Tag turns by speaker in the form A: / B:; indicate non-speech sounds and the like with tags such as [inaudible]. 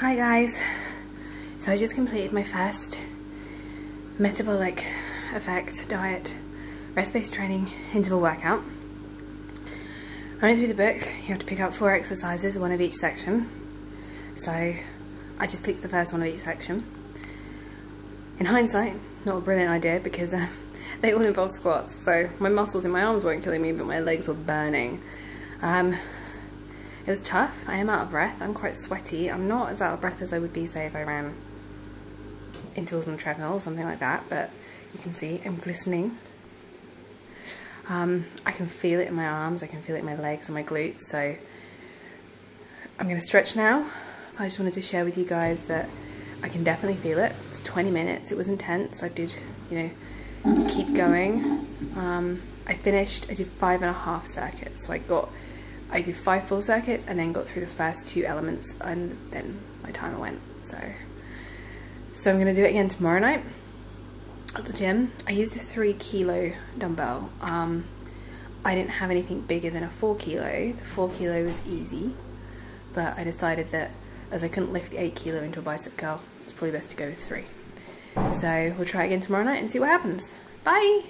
A: Hi guys. So I just completed my first metabolic effect diet rest-based training interval workout. I went through the book, you have to pick up four exercises, one of each section. So I just picked the first one of each section. In hindsight, not a brilliant idea because uh, [laughs] they all involve squats, so my muscles in my arms weren't killing me, but my legs were burning. Um, it was tough. I am out of breath. I'm quite sweaty. I'm not as out of breath as I would be, say, if I ran intervals on the treadmill or something like that, but you can see I'm glistening. Um, I can feel it in my arms, I can feel it in my legs and my glutes, so I'm going to stretch now. I just wanted to share with you guys that I can definitely feel it. It's 20 minutes, it was intense. I did, you know, keep going. Um, I finished, I did five and a half circuits, so I got I did five full circuits and then got through the first two elements and then my timer went. So, so I'm going to do it again tomorrow night at the gym. I used a three kilo dumbbell. Um, I didn't have anything bigger than a four kilo. The four kilo was easy, but I decided that as I couldn't lift the eight kilo into a bicep curl, it's probably best to go with three. So we'll try again tomorrow night and see what happens. Bye!